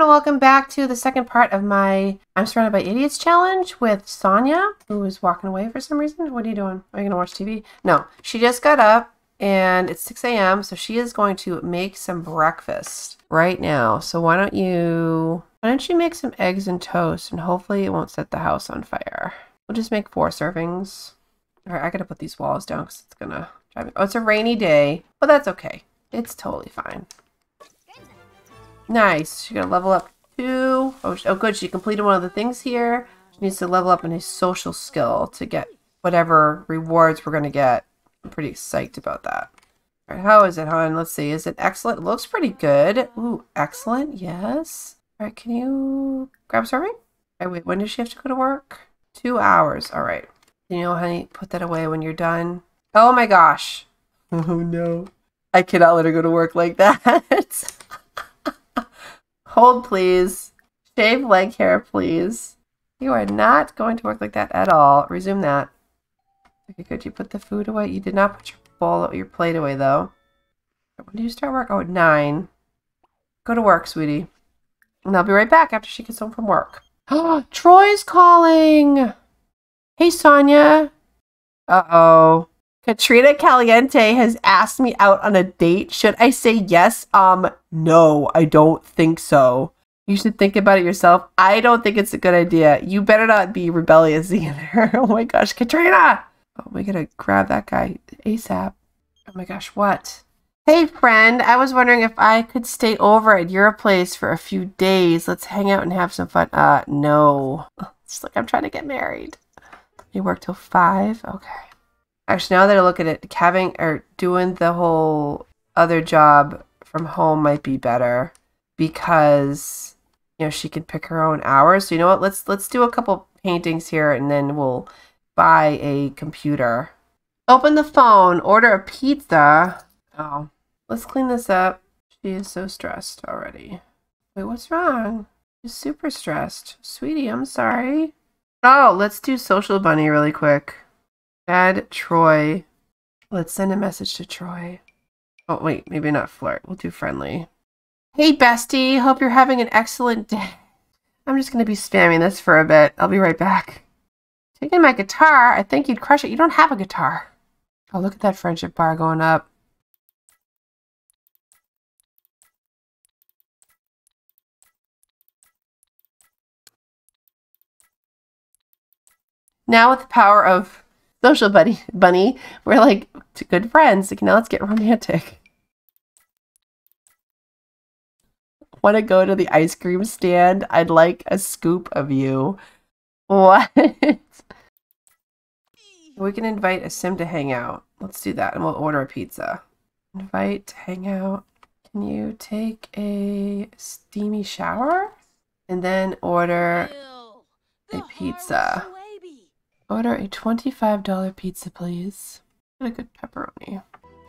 and welcome back to the second part of my I'm Surrounded by Idiots challenge with Sonya, who is walking away for some reason. What are you doing? Are you going to watch TV? No, she just got up and it's 6 a.m. So she is going to make some breakfast right now. So why don't you, why don't you make some eggs and toast and hopefully it won't set the house on fire. We'll just make four servings. All right, I got to put these walls down because it's going to drive me. Oh, it's a rainy day, but that's okay. It's totally fine. Nice. She got to level up two. Oh, oh, good. She completed one of the things here. She needs to level up in his social skill to get whatever rewards we're going to get. I'm pretty psyched about that. All right, how is it, hon? Let's see. Is it excellent? It looks pretty good. Ooh, excellent. Yes. All right, can you grab serving? All right, wait, when does she have to go to work? Two hours. All right. You know, honey, put that away when you're done. Oh my gosh. Oh no. I cannot let her go to work like that. Hold, please. Shave leg hair, please. You are not going to work like that at all. Resume that. Okay, good. You put the food away. You did not put your bowl, your plate away, though. When do you start work? Oh, at 9. Go to work, sweetie. And I'll be right back after she gets home from work. Troy's calling. Hey, Sonya. Uh-oh. Katrina Caliente has asked me out on a date. Should I say yes? Um, no, I don't think so. You should think about it yourself. I don't think it's a good idea. You better not be rebellious either. oh my gosh, Katrina! Oh, we gotta grab that guy ASAP. Oh my gosh, what? Hey friend, I was wondering if I could stay over at your place for a few days. Let's hang out and have some fun. Uh, no. It's like I'm trying to get married. You work till five? Okay. Actually, now that I look at it, having or doing the whole other job from home might be better because you know she can pick her own hours. So you know what? Let's let's do a couple paintings here, and then we'll buy a computer. Open the phone. Order a pizza. Oh, let's clean this up. She is so stressed already. Wait, what's wrong? She's super stressed. Sweetie, I'm sorry. Oh, let's do Social Bunny really quick. Add Troy. Let's send a message to Troy. Oh, wait, maybe not flirt. We'll do friendly. Hey, bestie. Hope you're having an excellent day. I'm just going to be spamming this for a bit. I'll be right back. Taking my guitar. I think you'd crush it. You don't have a guitar. Oh, look at that friendship bar going up. Now with the power of social buddy bunny. We're like good friends. Like, now let's get romantic. Want to go to the ice cream stand? I'd like a scoop of you. What? we can invite a sim to hang out. Let's do that and we'll order a pizza. Invite to hang out. Can you take a steamy shower? And then order a pizza. Order a $25 pizza, please. Get a good pepperoni.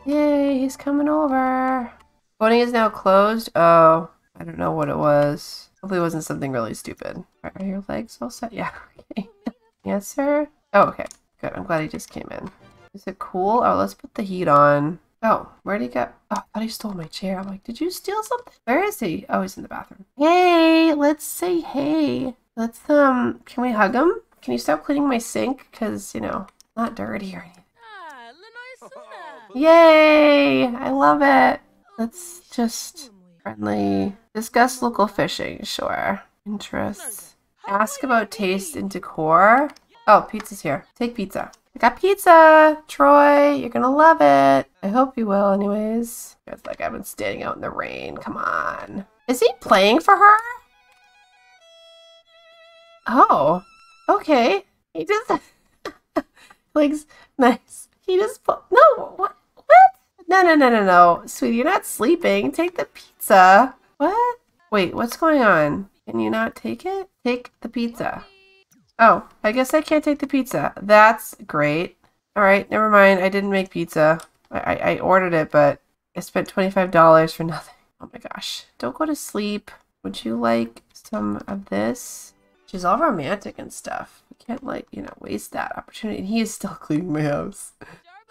Yay, he's coming over. Voting is now closed. Oh, I don't know what it was. Hopefully it wasn't something really stupid. Are your legs all set? Yeah, okay. Answer? Oh, okay. Good, I'm glad he just came in. Is it cool? Oh, let's put the heat on. Oh, where'd he go? Oh, I thought he stole my chair. I'm like, did you steal something? Where is he? Oh, he's in the bathroom. Hey, let's say hey. Let's, um, can we hug him? Can you stop cleaning my sink? Because, you know, not dirty or anything. Yay! I love it. Let's just friendly. Discuss local fishing. Sure. Interests. Ask about taste and decor. Oh, pizza's here. Take pizza. I got pizza! Troy, you're gonna love it. I hope you will anyways. It's like I've been standing out in the rain. Come on. Is he playing for her? Oh. Okay. He just like nice. He just no. What? What? No, no, no, no, no, sweetie. You're not sleeping. Take the pizza. What? Wait. What's going on? Can you not take it? Take the pizza. Oh, I guess I can't take the pizza. That's great. All right, never mind. I didn't make pizza. I, I, I ordered it, but I spent $25 for nothing. Oh my gosh. Don't go to sleep. Would you like some of this? She's all romantic and stuff. We can't like, you know, waste that opportunity. And he is still cleaning my house.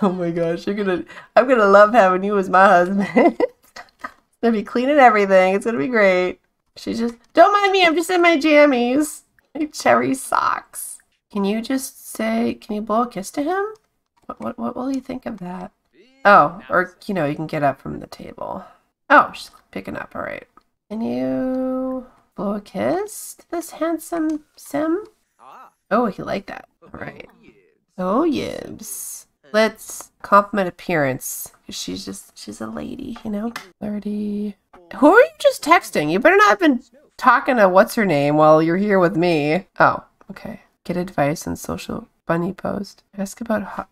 Oh my gosh, you're gonna I'm gonna love having you as my husband. gonna be cleaning everything. It's gonna be great. She's just, don't mind me, I'm just in my jammies. My cherry socks. Can you just say, can you blow a kiss to him? What, what, what will he think of that? Oh, or, you know, you can get up from the table. Oh, she's picking up, all right. Can you blow a kiss to this handsome sim? Ah. Oh, he liked that. Oh, All right. Oh, yibs. Let's compliment appearance. She's just, she's a lady, you know? 30. Who are you just texting? You better not have been talking to what's her name while you're here with me. Oh, okay. Get advice on social bunny post. Ask about hot.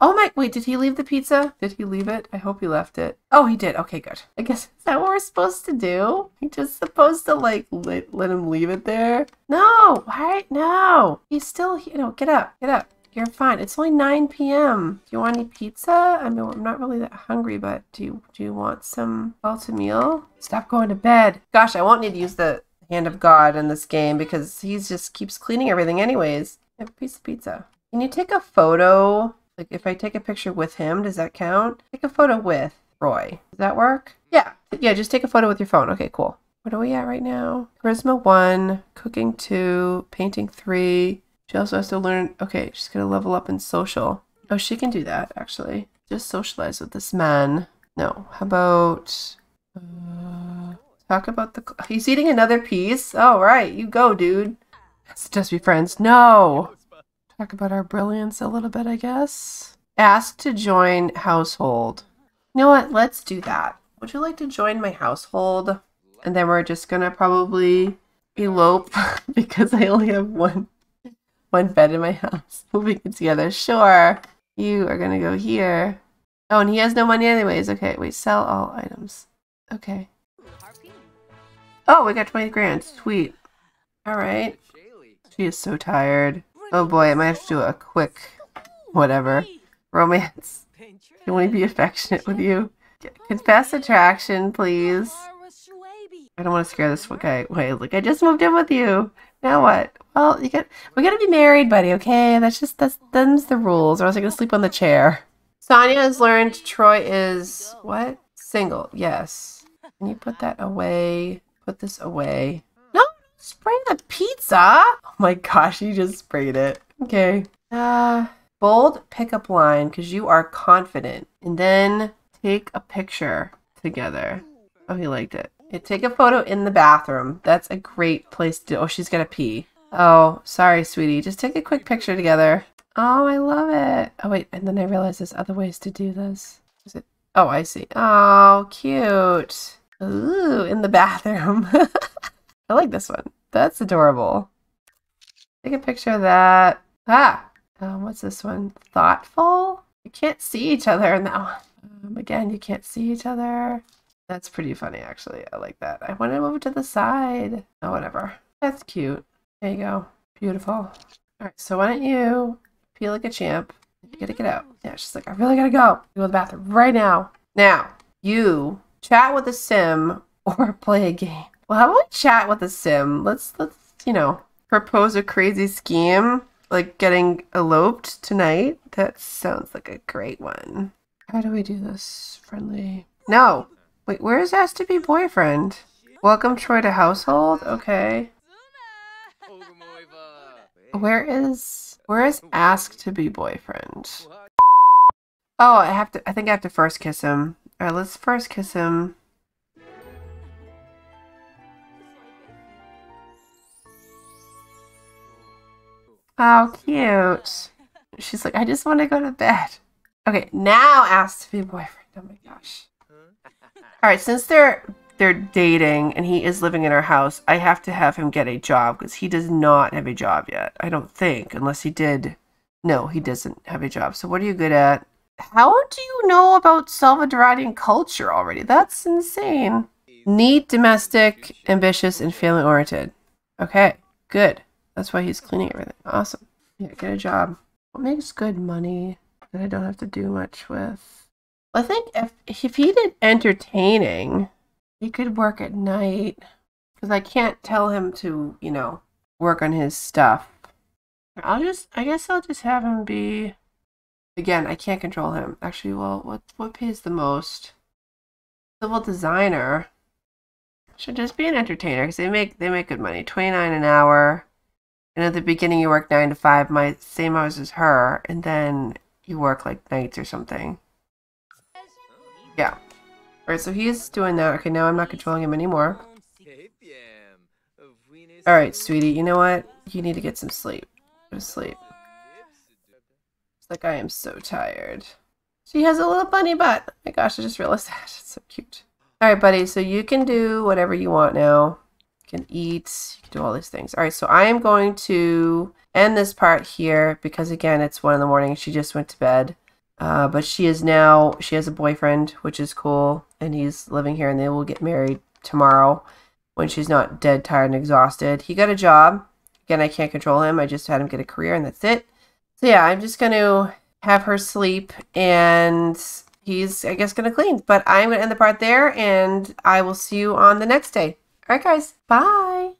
Oh my, wait, did he leave the pizza? Did he leave it? I hope he left it. Oh, he did. Okay, good. I guess, is that what we're supposed to do? You just supposed to, like, let, let him leave it there? No, right? No. He's still, you know, get up, get up. You're fine. It's only 9 p.m. Do you want any pizza? I mean, I'm not really that hungry, but do you, do you want some salted meal? Stop going to bed. Gosh, I won't need to use the hand of God in this game because he just keeps cleaning everything anyways. Have a piece of pizza. Can you take a photo? Like if I take a picture with him, does that count? Take a photo with Roy. Does that work? Yeah. Yeah, just take a photo with your phone. Okay, cool. What are we at right now? Charisma 1, cooking 2, painting 3, she also has to learn, okay, she's going to level up in social. Oh, she can do that, actually. Just socialize with this man. No, how about... Uh, talk about the... He's eating another piece? Oh, right, you go, dude. Let's just be friends. No! Talk about our brilliance a little bit, I guess. Ask to join household. You know what? Let's do that. Would you like to join my household? And then we're just gonna probably elope because I only have one one bed in my house. Moving it together. Sure. You are to go here. Oh, and he has no money anyways. Okay, wait. Sell all items. Okay. Oh, we got 20 grand. Sweet. All right. She is so tired. Oh boy, I might have to do a quick whatever. Romance. Can we be affectionate with you? Confess attraction, please. I don't want to scare this guy. Wait, look, I just moved in with you. Now what? Well, you got we gotta be married, buddy. Okay, that's just that's them's the rules, or else you're gonna sleep on the chair. Sonya has learned Troy is what single. Yes. Can you put that away? Put this away. Spray the pizza. Oh my gosh, you just sprayed it. Okay. Uh, bold pickup line because you are confident, and then take a picture together. Oh, he liked it. Yeah, take a photo in the bathroom. That's a great place to. Oh, she's gonna pee. Oh, sorry, sweetie. Just take a quick picture together. Oh, I love it. Oh, wait. And then I realized there's other ways to do this. Is it? Oh, I see. Oh, cute. Ooh, in the bathroom. I like this one. That's adorable. Take a picture of that. Ah, um, what's this one? Thoughtful? You can't see each other in that one. Um, again, you can't see each other. That's pretty funny, actually. I like that. I want to move it to the side. Oh, whatever. That's cute. There you go. Beautiful. All right, so why don't you feel like a champ? You gotta get out. Yeah, she's like, I really gotta go. Go to the bathroom right now. Now, you chat with a sim or play a game. Well, how about we chat with a sim? Let's, let's, you know, propose a crazy scheme like getting eloped tonight. That sounds like a great one. How do we do this? Friendly. No. Wait, where's has to be boyfriend? Welcome Troy to household? Okay. Where is where is ask to be boyfriend? Oh, I have to I think I have to first kiss him. Alright, let's first kiss him. Oh, cute. She's like, I just want to go to bed. Okay, now ask to be boyfriend. Oh my gosh. Alright, since they're they're dating and he is living in our house, I have to have him get a job because he does not have a job yet. I don't think, unless he did. No, he doesn't have a job. So what are you good at? How do you know about Salvadorian culture already? That's insane. Neat, domestic, ambitious, and family oriented. Okay, good. That's why he's cleaning everything. Awesome. Yeah, get a job. What makes good money that I don't have to do much with? I think if if he did entertaining, he could work at night because I can't tell him to, you know, work on his stuff. I'll just, I guess I'll just have him be. Again, I can't control him. Actually, well, what what pays the most? Civil designer. Should just be an entertainer because they make they make good money. Twenty nine an hour. And at the beginning you work nine to five, my same hours as her, and then you work like nights or something. Yeah. Alright, so he's doing that. Okay, now I'm not controlling him anymore. Alright, sweetie, you know what? You need to get some sleep. Go to sleep. It's like I am so tired. She has a little bunny butt. Oh my gosh, I just realized that. It's so cute. Alright, buddy, so you can do whatever you want now. Can eat, you can do all these things. Alright, so I am going to end this part here because, again, it's 1 in the morning. She just went to bed. Uh, but she is now, she has a boyfriend, which is cool, and he's living here, and they will get married tomorrow when she's not dead, tired, and exhausted. He got a job. Again, I can't control him. I just had him get a career, and that's it. So yeah, I'm just going to have her sleep, and he's, I guess, going to clean. But I'm going to end the part there, and I will see you on the next day. All right, guys. Bye.